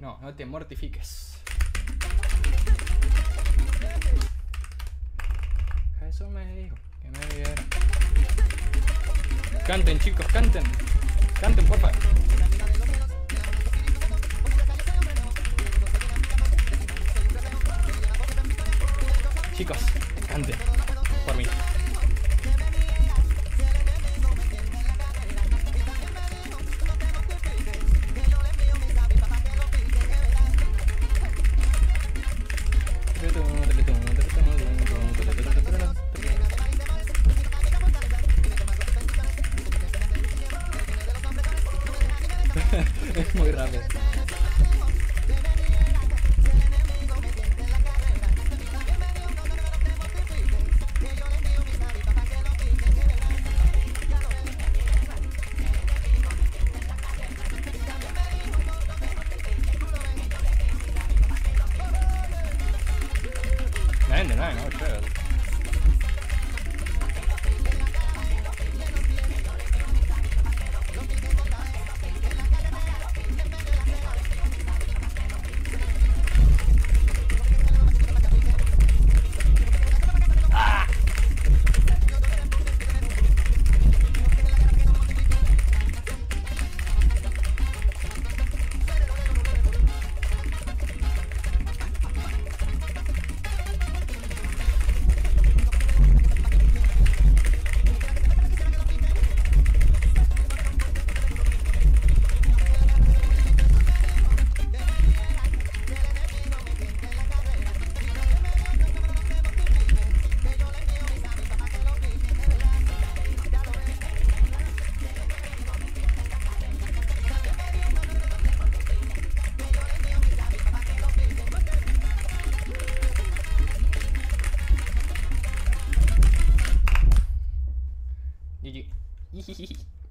No, no te mortifiques. Jesús me dijo que me viera. Canten, chicos, canten. Canten, porfa. Chicos, canten. Por mí. Es muy rápido. 99, oh shit. GG。嘿嘿嘿。